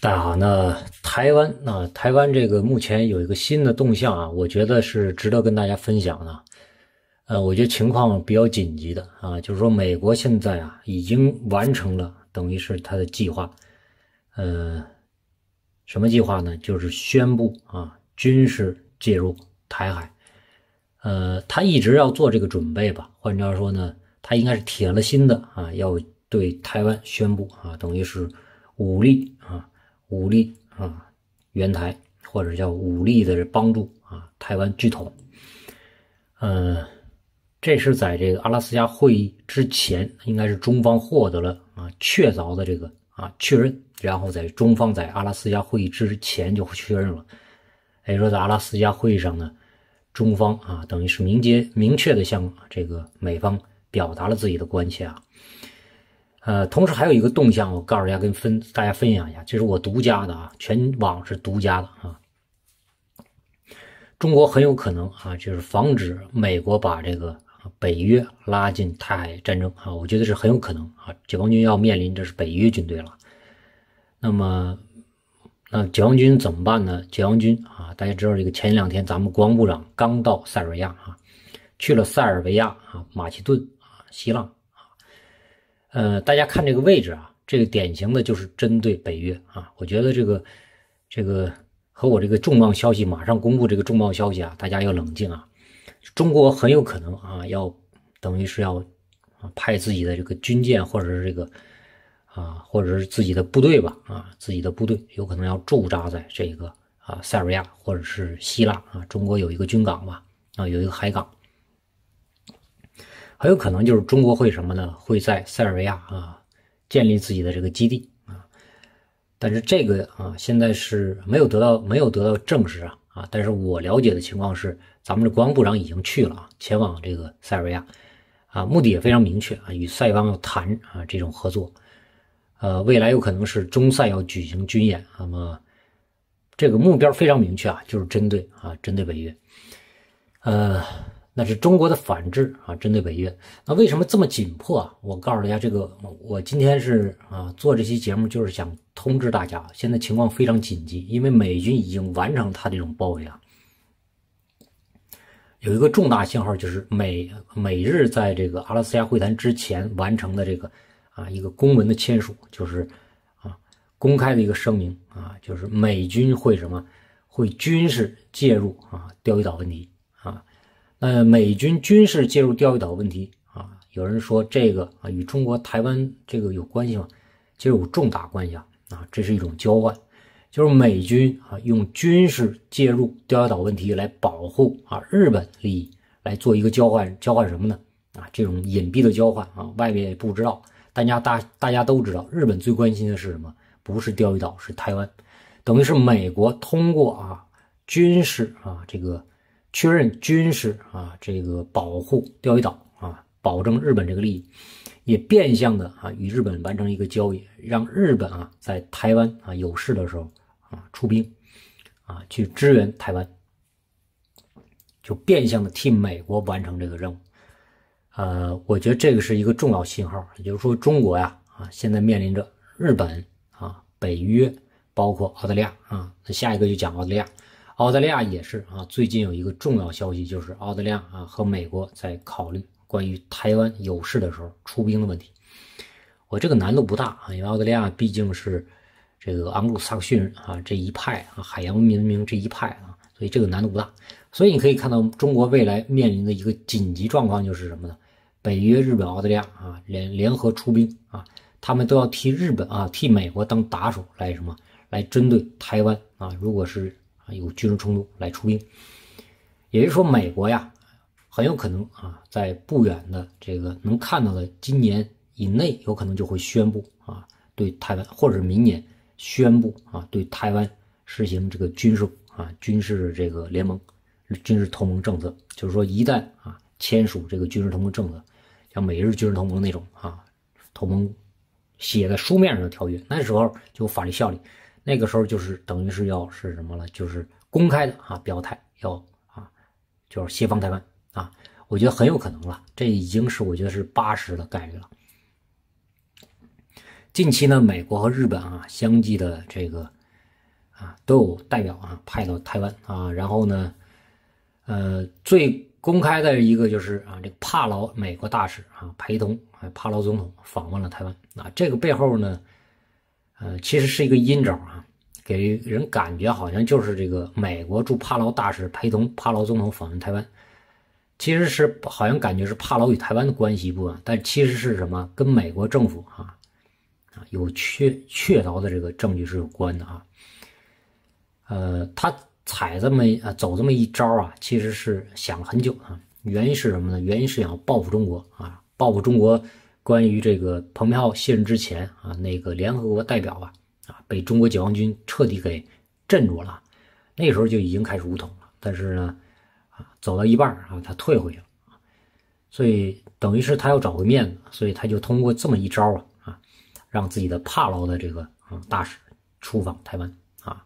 大家好，那台湾那台湾这个目前有一个新的动向啊，我觉得是值得跟大家分享的。呃，我觉得情况比较紧急的啊，就是说美国现在啊已经完成了等于是他的计划，呃，什么计划呢？就是宣布啊军事介入台海。呃，他一直要做这个准备吧，换句话说呢，他应该是铁了心的啊，要对台湾宣布啊，等于是武力啊。武力啊，援台或者叫武力的帮助啊，台湾拒统。呃，这是在这个阿拉斯加会议之前，应该是中方获得了啊确凿的这个啊确认，然后在中方在阿拉斯加会议之前就确认了。也就说，在阿拉斯加会议上呢，中方啊等于是明接明确的向这个美方表达了自己的关切啊。呃，同时还有一个动向，我告诉大家，跟分大家分享一下，这是我独家的啊，全网是独家的啊。中国很有可能啊，就是防止美国把这个北约拉进台海战争啊，我觉得是很有可能啊。解放军要面临这是北约军队了，那么那解放军怎么办呢？解放军啊，大家知道这个前两天咱们国防部长刚到塞尔维亚啊，去了塞尔维亚啊，马其顿啊，希腊。呃，大家看这个位置啊，这个典型的就是针对北约啊。我觉得这个这个和我这个重磅消息马上公布这个重磅消息啊，大家要冷静啊。中国很有可能啊，要等于是要啊派自己的这个军舰或者是这个啊或者是自己的部队吧啊自己的部队有可能要驻扎在这个啊塞尔维亚或者是希腊啊。中国有一个军港吧啊有一个海港。很有可能就是中国会什么呢？会在塞尔维亚啊建立自己的这个基地啊，但是这个啊现在是没有得到没有得到证实啊啊，但是我了解的情况是，咱们的国防部长已经去了啊，前往这个塞尔维亚啊，目的也非常明确啊，与塞方要谈啊这种合作，呃，未来有可能是中塞要举行军演，那么这个目标非常明确啊，就是针对啊针对北约，呃。那是中国的反制啊，针对北约。那为什么这么紧迫啊？我告诉大家，这个我今天是啊做这期节目，就是想通知大家，现在情况非常紧急，因为美军已经完成他这种包围啊。有一个重大信号，就是美美日在这个阿拉斯加会谈之前完成的这个啊一个公文的签署，就是啊公开的一个声明啊，就是美军会什么会军事介入啊钓鱼岛问题。呃，美军军事介入钓鱼岛问题啊，有人说这个啊与中国台湾这个有关系吗？其实有重大关系啊啊，这是一种交换，就是美军啊用军事介入钓鱼岛问题来保护啊日本利益，来做一个交换，交换什么呢？啊，这种隐蔽的交换啊，外面也不知道，大家大大家都知道，日本最关心的是什么？不是钓鱼岛，是台湾，等于是美国通过啊军事啊这个。确认军事啊，这个保护钓鱼岛啊，保证日本这个利益，也变相的啊与日本完成一个交易，让日本啊在台湾啊有事的时候啊出兵啊去支援台湾，就变相的替美国完成这个任务。呃，我觉得这个是一个重要信号，也就是说中国呀啊现在面临着日本啊、北约，包括澳大利亚啊，那下一个就讲澳大利亚。澳大利亚也是啊，最近有一个重要消息，就是澳大利亚啊和美国在考虑关于台湾有事的时候出兵的问题。我这个难度不大啊，因为澳大利亚毕竟是这个盎格鲁撒克逊啊这一派啊海洋文明这一派啊，所以这个难度不大。所以你可以看到，中国未来面临的一个紧急状况就是什么呢？北约、日本、澳大利亚啊联联合出兵啊，他们都要替日本啊替美国当打手来什么来针对台湾啊，如果是。有军事冲突来出兵，也就是说，美国呀，很有可能啊，在不远的这个能看到的今年以内，有可能就会宣布啊，对台湾，或者明年宣布啊，对台湾实行这个军事啊军事这个联盟、军事同盟政策。就是说，一旦啊签署这个军事同盟政策，像美日军事同盟那种啊同盟写在书面上的条约，那时候就有法律效力。那个时候就是等于是要是什么了，就是公开的啊表态要啊，就是协防台湾啊，我觉得很有可能了，这已经是我觉得是八十的概率了。近期呢，美国和日本啊相继的这个啊都有代表啊派到台湾啊，然后呢，呃，最公开的一个就是啊这个帕劳美国大使啊陪同啊帕劳总统访问了台湾啊，这个背后呢，呃，其实是一个阴招啊，给人感觉好像就是这个美国驻帕劳大使陪同帕劳总统访问台湾。其实是好像感觉是帕劳与台湾的关系不稳，但其实是什么跟美国政府啊啊有确确凿的这个证据是有关的啊。呃，他踩这么啊走这么一招啊，其实是想了很久啊。原因是什么呢？原因是想报复中国啊，报复中国关于这个蓬佩奥卸任之前啊那个联合国代表啊啊被中国解放军彻底给镇住了，那时候就已经开始武统了，但是呢。啊走到一半啊，他退回去了所以等于是他要找回面子，所以他就通过这么一招啊啊，让自己的帕劳的这个啊大使出访台湾啊，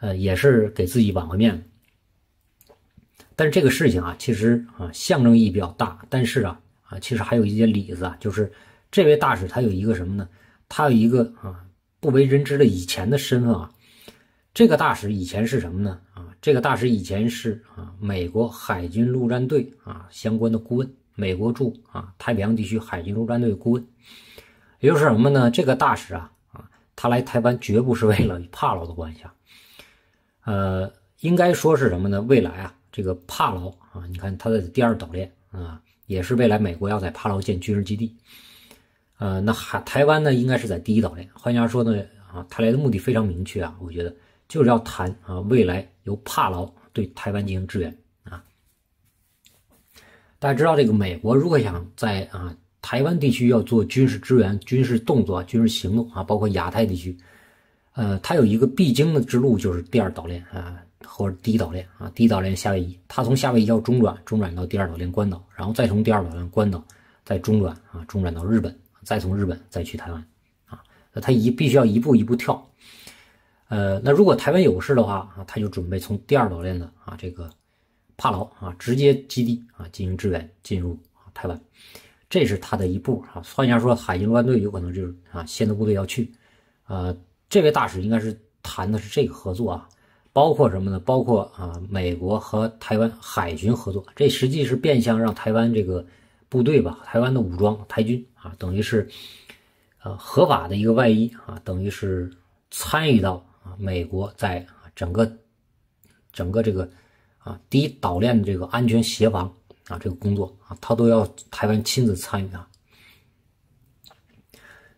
呃，也是给自己挽回面子。但是这个事情啊，其实啊象征意义比较大，但是啊啊，其实还有一些里子啊，就是这位大使他有一个什么呢？他有一个啊不为人知的以前的身份啊，这个大使以前是什么呢？啊这个大使以前是啊美国海军陆战队啊相关的顾问，美国驻啊太平洋地区海军陆战队顾问，也就是什么呢？这个大使啊啊他来台湾绝不是为了与帕劳的关系啊，呃，应该说是什么呢？未来啊这个帕劳啊，你看他的第二岛链啊，也是未来美国要在帕劳建军事基地，呃，那海台湾呢应该是在第一岛链。换句话说呢啊，他来的目的非常明确啊，我觉得。就是要谈啊，未来由帕劳对台湾进行支援啊。大家知道，这个美国如果想在啊台湾地区要做军事支援、军事动作、军事行动啊，包括亚太地区，呃，它有一个必经的之路，就是第二岛链啊，或者第一岛链啊。第一岛链夏威夷，它从夏威夷要中转，中转到第二岛链关岛，然后再从第二岛链关岛再中转啊，中转到日本，再从日本再去台湾啊。那它一必须要一步一步跳。呃，那如果台湾有事的话啊，他就准备从第二岛链的啊这个帕劳啊直接基地啊进行支援进入啊台湾，这是他的一步啊。换句话说，海军陆战队有可能就是啊先头部队要去，呃，这位大使应该是谈的是这个合作啊，包括什么呢？包括啊美国和台湾海军合作，这实际是变相让台湾这个部队吧，台湾的武装台军啊，等于是呃合法的一个外衣啊，等于是参与到啊。美国在整个整个这个啊第一岛链的这个安全协防啊这个工作啊，他都要台湾亲自参与啊，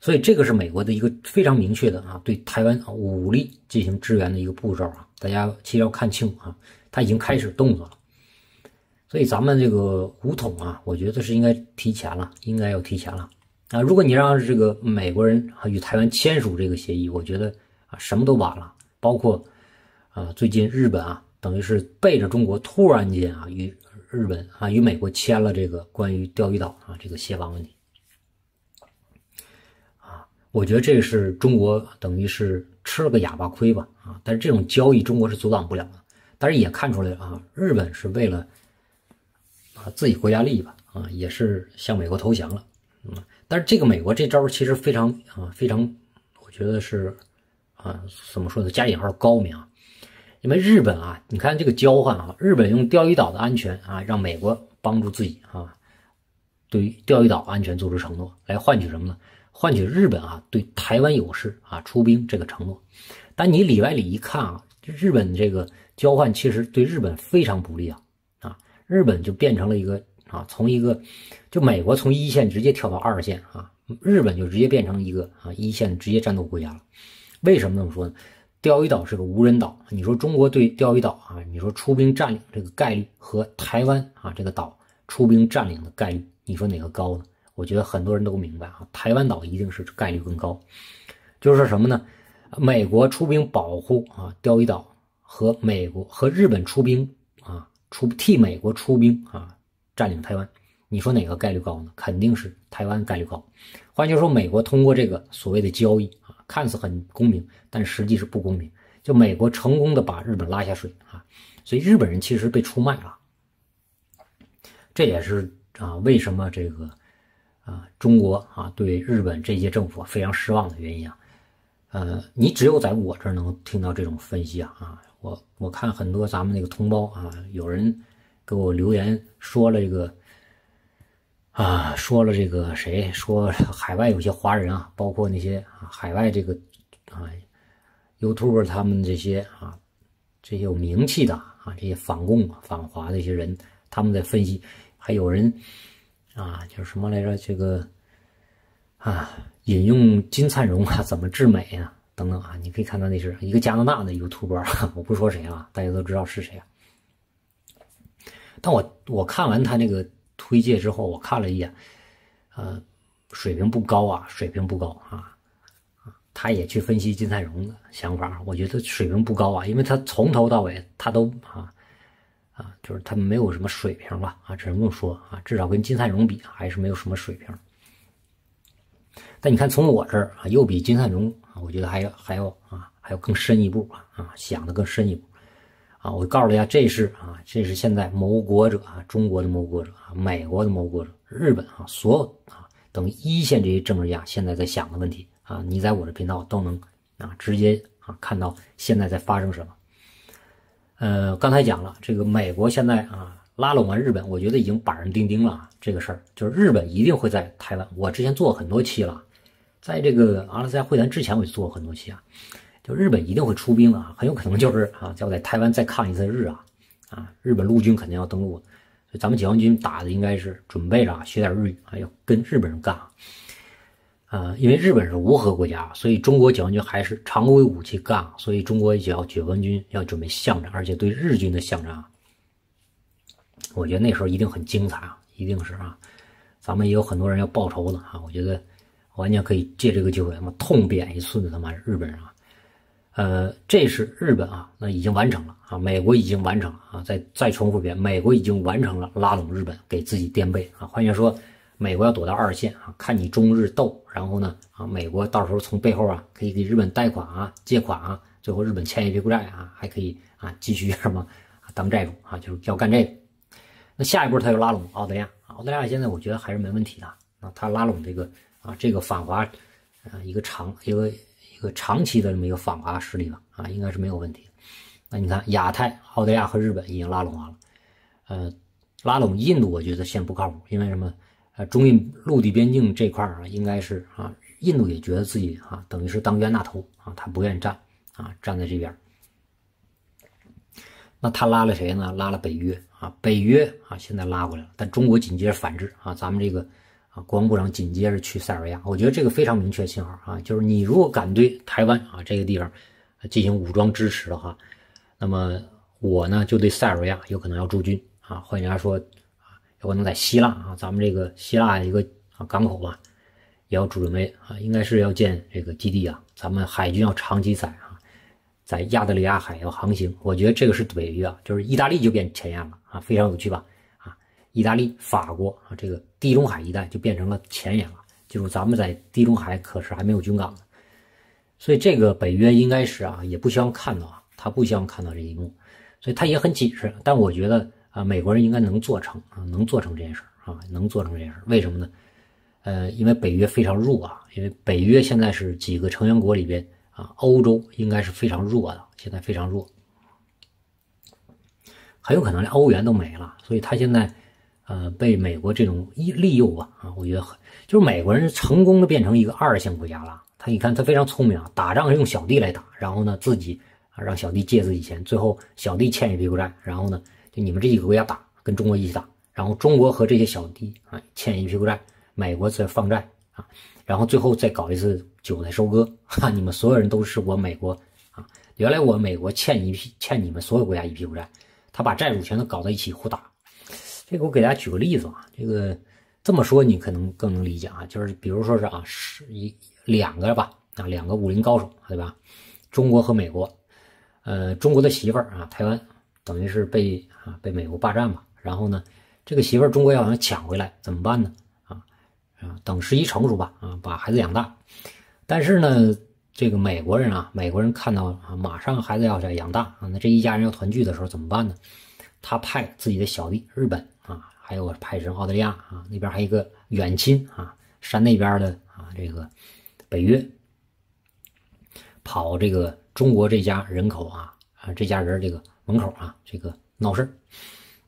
所以这个是美国的一个非常明确的啊对台湾武力进行支援的一个步骤啊，大家其实要看清啊，他已经开始动作了，所以咱们这个武统啊，我觉得是应该提前了，应该要提前了啊，如果你让这个美国人啊与台湾签署这个协议，我觉得。啊，什么都晚了，包括啊，最近日本啊，等于是背着中国，突然间啊，与日本啊，与美国签了这个关于钓鱼岛啊这个协防问题。啊，我觉得这是中国等于是吃了个哑巴亏吧，啊，但是这种交易中国是阻挡不了的。但是也看出来啊，日本是为了啊自己国家利益吧，啊，也是向美国投降了。嗯，但是这个美国这招其实非常啊，非常，我觉得是。啊，怎么说呢？加引号高明，因为日本啊，你看这个交换啊，日本用钓鱼岛的安全啊，让美国帮助自己啊，对于钓鱼岛安全做出承诺，来换取什么呢？换取日本啊对台湾有事啊出兵这个承诺。但你里外里一看啊，日本这个交换其实对日本非常不利啊啊，日本就变成了一个啊，从一个就美国从一线直接跳到二线啊，日本就直接变成一个啊一线直接战斗国家了。为什么这么说呢？钓鱼岛是个无人岛，你说中国对钓鱼岛啊，你说出兵占领这个概率和台湾啊这个岛出兵占领的概率，你说哪个高呢？我觉得很多人都明白啊，台湾岛一定是概率更高。就是说什么呢？美国出兵保护啊钓鱼岛和美国和日本出兵啊出替美国出兵啊占领台湾，你说哪个概率高呢？肯定是台湾概率高。换句话说，美国通过这个所谓的交易啊。看似很公平，但实际是不公平。就美国成功的把日本拉下水啊，所以日本人其实被出卖了。这也是啊，为什么这个啊中国啊对日本这些政府非常失望的原因啊，呃，你只有在我这儿能听到这种分析啊啊，我我看很多咱们那个同胞啊，有人给我留言说了这个啊，说了这个谁说海外有些华人啊，包括那些海外这个啊 YouTube 他们这些啊这些有名气的啊这些反共反华的一些人，他们在分析，还有人。啊，叫什么来着？这个啊，引用金灿荣啊，怎么治美啊？等等啊，你可以看到那是一个加拿大的 YouTuber，我不说谁啊，大家都知道是谁啊。但我我看完他那个推介之后，我看了一眼，呃，水平不高啊，水平不高啊，他也去分析金灿荣的想法，我觉得水平不高啊，因为他从头到尾他都啊。啊，就是他们没有什么水平吧？啊，只能这么说啊，至少跟金灿荣比还是没有什么水平。但你看，从我这儿啊，又比金灿荣啊，我觉得还要还要啊，还要更深一步啊，啊，想的更深一步啊。我告诉大家，这是啊，这是现在谋国者啊，中国的谋国者啊，美国的谋国者，日本啊，所有啊等一线这些政治家现在在想的问题啊，你在我的频道都能啊直接啊看到现在在发生什么。呃，刚才讲了，这个美国现在啊拉拢完日本，我觉得已经板上钉钉了啊。这个事儿就是日本一定会在台湾。我之前做很多期了，在这个阿拉斯加会谈之前，我就做过很多期啊。就日本一定会出兵啊，很有可能就是啊，要在台湾再抗一次日啊啊，日本陆军肯定要登陆，咱们解放军打的应该是准备着学点日语啊，要跟日本人干。呃因为日本是无核国家，所以中国解放军还是常规武器干，所以中国要解放军要准备巷战，而且对日军的巷战，我觉得那时候一定很精彩啊，一定是啊，咱们也有很多人要报仇的啊，我觉得完全可以借这个机会他妈痛扁一次他妈日本人啊，呃，这是日本啊，那已经完成了啊，美国已经完成了啊，再再重复一遍，美国已经完成了拉拢日本，给自己垫背啊，换句话说。美国要躲到二线啊，看你中日斗，然后呢啊，美国到时候从背后啊可以给日本贷款啊、借款啊，最后日本欠一屁股债啊，还可以啊继续什么啊当债主啊，就是要干这个。那下一步他就拉拢澳大利亚，澳大利亚现在我觉得还是没问题的啊，他拉拢这个啊这个反华啊一个长一个一个长期的这么一个反华势力吧啊，应该是没有问题。那你看亚太，澳大利亚和日本已经拉拢完了，呃，拉拢印度我觉得先不靠谱，因为什么？中印陆地边境这块啊，应该是啊，印度也觉得自己啊，等于是当冤大头啊，他不愿意站啊，站在这边。那他拉了谁呢？拉了北约啊，北约啊，现在拉过来了。但中国紧接着反制啊，咱们这个啊，国防部长紧接着去塞尔维亚，我觉得这个非常明确信号啊，就是你如果敢对台湾啊这个地方进行武装支持的话，那么我呢就对塞尔维亚有可能要驻军啊，换句话说。有可能在希腊啊，咱们这个希腊一个啊港口吧，也要准备啊，应该是要建这个基地啊。咱们海军要长期在啊，在亚得里亚海要航行。我觉得这个是北约啊，就是意大利就变前沿了啊，非常有趣吧？啊，意大利、法国啊，这个地中海一带就变成了前沿了。就是咱们在地中海可是还没有军港呢，所以这个北约应该是啊，也不希望看到啊，他不希望看到这一幕，所以他也很谨慎。但我觉得。啊，美国人应该能做成啊，能做成这件事啊，能做成这件事为什么呢？呃，因为北约非常弱啊，因为北约现在是几个成员国里边啊，欧洲应该是非常弱的，现在非常弱，很有可能连欧元都没了。所以他现在呃被美国这种利利诱吧啊，我觉得很就是美国人成功的变成一个二线国家了。他你看他非常聪明啊，打仗用小弟来打，然后呢自己啊让小弟借自己钱，最后小弟欠一屁股债，然后呢。就你们这几个国家打，跟中国一起打，然后中国和这些小弟啊欠一屁股债，美国再放债啊，然后最后再搞一次韭菜收割，哈，你们所有人都是我美国啊，原来我美国欠一屁欠你们所有国家一屁股债，他把债主全都搞在一起互打。这个我给大家举个例子啊，这个这么说你可能更能理解啊，就是比如说是啊，是一两个吧啊，两个武林高手对吧？中国和美国，呃，中国的媳妇儿啊，台湾。等于是被啊被美国霸占嘛，然后呢，这个媳妇儿中国要想抢回来怎么办呢？啊啊，等时机成熟吧，啊把孩子养大。但是呢，这个美国人啊，美国人看到啊马上孩子要养大啊，那这一家人要团聚的时候怎么办呢？他派自己的小弟日本啊，还有派人澳大利亚啊，那边还有一个远亲啊，山那边的啊，这个北约跑这个中国这家人口啊啊这家人这个门口啊，这个闹事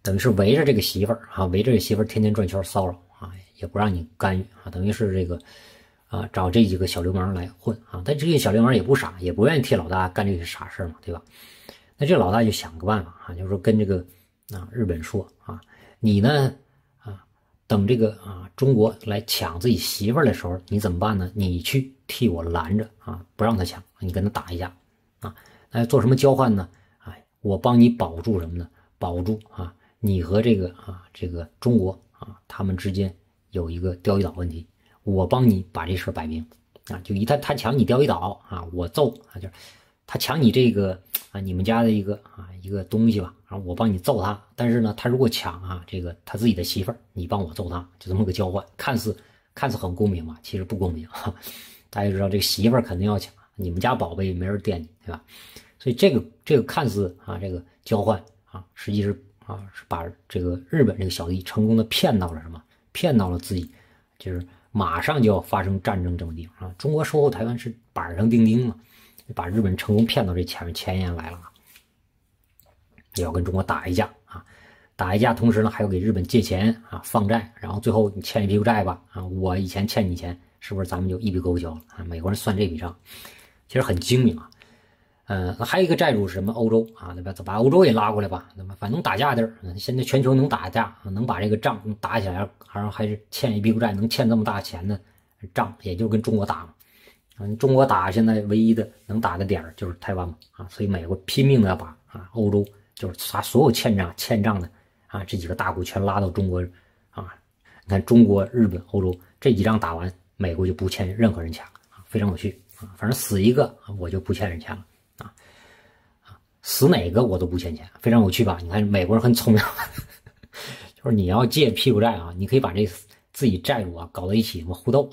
等于是围着这个媳妇儿啊，围着这媳妇儿天天转圈骚扰啊，也不让你干预啊，等于是这个啊找这几个小流氓来混啊，但这些小流氓也不傻，也不愿意替老大干这些傻事嘛，对吧？那这老大就想个办法啊，就是说跟这个啊日本说啊。你呢？啊，等这个啊，中国来抢自己媳妇儿的时候，你怎么办呢？你去替我拦着啊，不让他抢，你跟他打一架啊。那做什么交换呢？我帮你保住什么呢？保住啊，你和这个啊，这个中国啊，他们之间有一个钓鱼岛问题，我帮你把这事摆平啊。就一旦他抢你钓鱼岛啊，我揍啊，就是他抢你这个。啊，你们家的一个啊一个东西吧，然后我帮你揍他，但是呢，他如果抢啊这个他自己的媳妇儿，你帮我揍他，就这么个交换，看似看似很公平嘛，其实不公平。大家知道这个媳妇儿肯定要抢，你们家宝贝没人惦记，对吧？所以这个这个看似啊这个交换啊，实际是啊是把这个日本这个小弟成功的骗到了什么？骗到了自己，就是马上就要发生战争这么地方啊。中国收复台湾是板上钉钉嘛。把日本成功骗到这前面前沿来了，也要跟中国打一架啊！打一架，同时呢还要给日本借钱啊，放债，然后最后你欠一屁股债吧啊！我以前欠你钱，是不是咱们就一笔勾销了啊？美国人算这笔账，其实很精明啊。呃，还有一个债主是什么？欧洲啊，对吧？把欧洲也拉过来吧，那么反正打架地儿，现在全球能打架，能把这个仗打起来，然后还是欠一屁股债，能欠这么大钱的仗，也就跟中国打嘛。嗯，中国打现在唯一的能打的点就是台湾嘛，啊，所以美国拼命的要把啊欧洲就是他所有欠账欠账的啊这几个大国全拉到中国，啊，你看中国、日本、欧洲这几仗打完，美国就不欠任何人钱了啊，非常有趣啊，反正死一个我就不欠人钱了，死哪个我都不欠钱，非常有趣吧？你看美国人很聪明，就是你要借屁股债啊，你可以把这自己债主啊搞到一起，么互斗。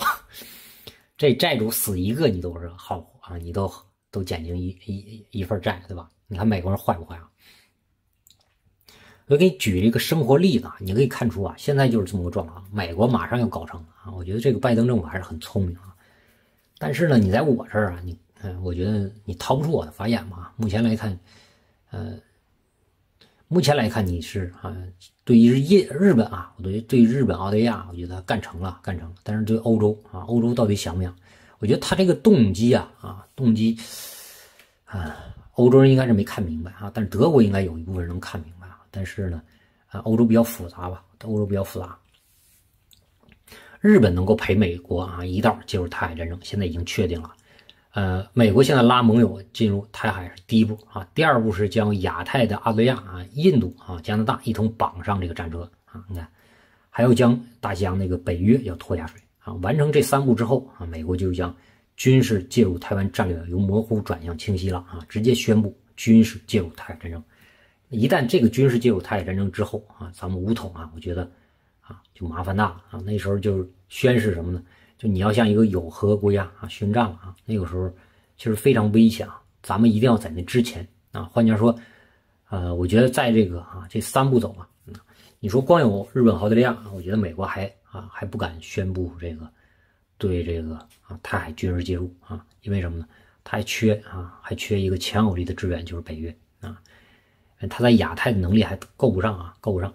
这债主死一个，你都是好啊，你都都减轻一一一份债，对吧？你看美国人坏不坏啊？我给你举一个生活例子啊，你可以看出啊，现在就是这么个状况，美国马上要搞成啊，我觉得这个拜登政府还是很聪明啊。但是呢，你在我这儿啊，你嗯，我觉得你逃不出我的法眼嘛。目前来看，呃。目前来看，你是啊，对于日日本啊，我对对日本、澳大利亚，我觉得干成了，干成了。但是对欧洲啊，欧洲到底想不想？我觉得他这个动机啊，啊，动机啊，欧洲人应该是没看明白啊。但是德国应该有一部分人能看明白啊。但是呢，啊，欧洲比较复杂吧，欧洲比较复杂。日本能够陪美国啊一道进入台海战争，现在已经确定了。呃，美国现在拉盟友进入台海是第一步啊，第二步是将亚太的澳大利亚啊、印度啊、加拿大一同绑上这个战车啊。你看，还要将大西洋那个北约要拖下水啊。完成这三步之后啊，美国就将军事介入台湾战略由模糊转向清晰了啊，直接宣布军事介入台海战争。一旦这个军事介入台海战争之后啊，咱们武统啊，我觉得啊就麻烦大了啊。那时候就宣誓什么呢？就你要像一个有核国家啊宣战了啊，那个时候其实非常危险啊，咱们一定要在那之前啊。换句话说，呃，我觉得在这个啊这三步走啊，你说光有日本、澳大利亚，我觉得美国还啊还不敢宣布这个对这个啊台海军事介入啊，因为什么呢？他还缺啊还缺一个强有力的支援，就是北约啊，他在亚太的能力还够不上啊，够不上，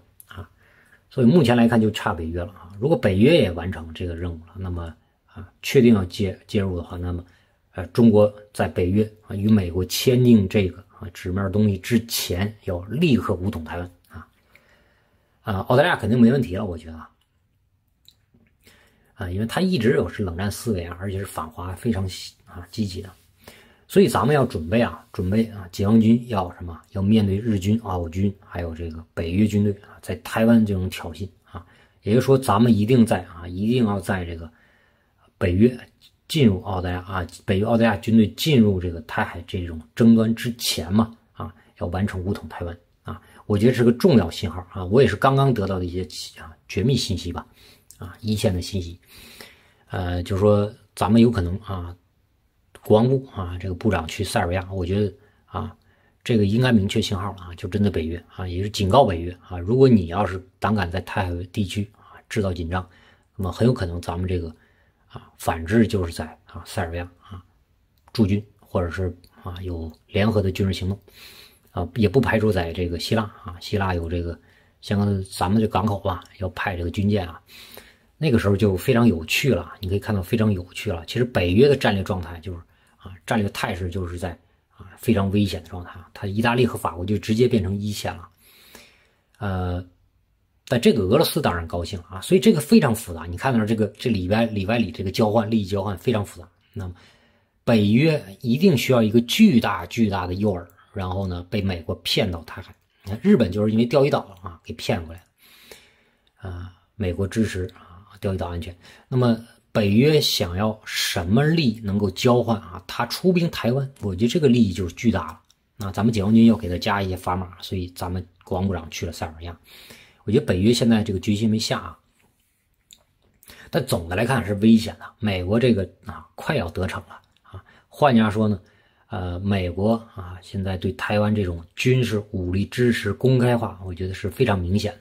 所以目前来看就差北约了啊。如果北约也完成这个任务了，那么啊，确定要介介入的话，那么，呃，中国在北约啊与美国签订这个啊纸面东西之前，要立刻武统台湾啊，啊，澳大利亚肯定没问题了，我觉得啊，啊，因为他一直有是冷战思维啊，而且是反华非常啊积极的，所以咱们要准备啊，准备啊，解放军要什么？要面对日军、澳军还有这个北约军队啊，在台湾这种挑衅啊。也就是说，咱们一定在啊，一定要在这个北约进入澳大利亚啊，北约澳大利亚军队进入这个台海这种争端之前嘛，啊，要完成武统台湾啊，我觉得是个重要信号啊。我也是刚刚得到的一些啊绝密信息吧，啊，一线的信息，呃，就是说咱们有可能啊，国防部啊这个部长去塞尔维亚，我觉得啊，这个应该明确信号了啊，就针对北约啊，也是警告北约啊，如果你要是胆敢在太海地区啊制造紧张，那么很有可能咱们这个啊反制就是在啊塞尔维亚啊驻军，或者是啊有联合的军事行动啊，也不排除在这个希腊啊，希腊有这个相关咱们这港口吧，要派这个军舰啊，那个时候就非常有趣了，你可以看到非常有趣了。其实北约的战略状态就是啊，战略态势就是在。啊，非常危险的状态啊！它意大利和法国就直接变成一线了，呃，但这个俄罗斯当然高兴啊，所以这个非常复杂。你看到这个这里外里外里这个交换利益交换非常复杂。那么北约一定需要一个巨大巨大的诱饵，然后呢被美国骗到台海。你看日本就是因为钓鱼岛啊给骗过来啊，美国支持啊钓鱼岛安全。那么。北约想要什么利能够交换啊？他出兵台湾，我觉得这个利益就是巨大了。那咱们解放军要给他加一些砝码，所以咱们国防部长去了塞尔维亚。我觉得北约现在这个决心没下啊，但总的来看是危险的。美国这个啊快要得逞了啊。换句话说呢，呃，美国啊现在对台湾这种军事武力支持公开化，我觉得是非常明显的。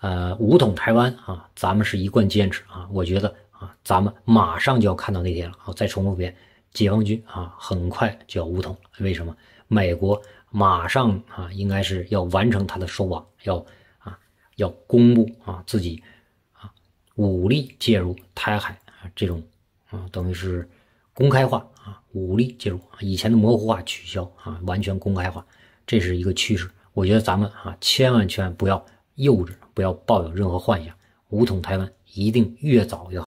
呃，武统台湾啊，咱们是一贯坚持啊。我觉得。咱们马上就要看到那天了啊！再重复一遍，解放军啊，很快就要武统。为什么？美国马上啊，应该是要完成他的收网，要啊，要公布啊自己啊武力介入台海啊这种啊，等于是公开化啊，武力介入，以前的模糊化取消啊，完全公开化，这是一个趋势。我觉得咱们啊，千万千万不要幼稚，不要抱有任何幻想，武统台湾一定越早越好。